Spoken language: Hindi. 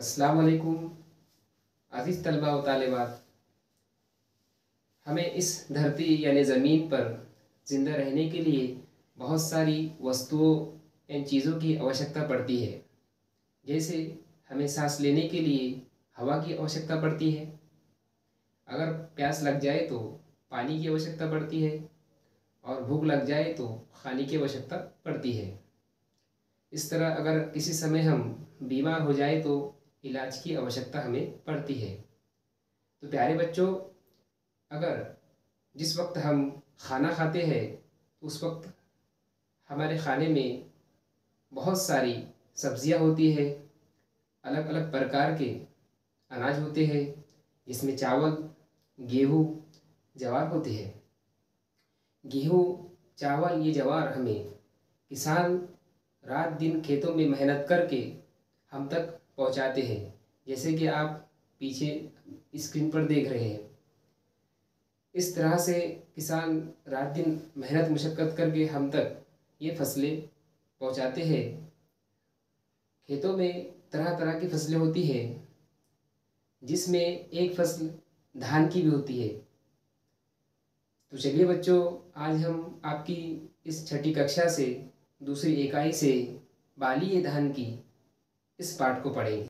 असलकुम अज़ीज़ तलबा व हमें इस धरती यानी ज़मीन पर ज़िंदा रहने के लिए बहुत सारी वस्तुओं एवं चीज़ों की आवश्यकता पड़ती है। जैसे हमें सांस लेने के लिए हवा की आवश्यकता पड़ती है। अगर प्यास लग जाए तो पानी की आवश्यकता पड़ती है और भूख लग जाए तो खाने की आवश्यकता पड़ती है। इस तरह अगर किसी समय हम बीमार हो जाए तो इलाज की आवश्यकता हमें पड़ती है। तो प्यारे बच्चों, अगर जिस वक्त हम खाना खाते हैं तो उस वक्त हमारे खाने में बहुत सारी सब्ज़ियाँ होती है अलग अलग प्रकार के अनाज होते हैं इसमें चावल, गेहूँ, जवार होते हैं। गेहूँ, चावल, ये जवार हमें किसान रात दिन खेतों में मेहनत करके हम तक पहुंचाते हैं। जैसे कि आप पीछे स्क्रीन पर देख रहे हैं। इस तरह से किसान रात दिन मेहनत, मशक्क़त करके हम तक ये फ़सलें पहुंचाते हैं। खेतों में तरह तरह की फ़सलें होती हैं, जिसमें एक फ़सल धान की भी होती है। तो चलिए बच्चों, आज हम आपकी इस छठी कक्षा से, दूसरी इकाई से बाली है धान की इस पाठ को पढ़ेंगे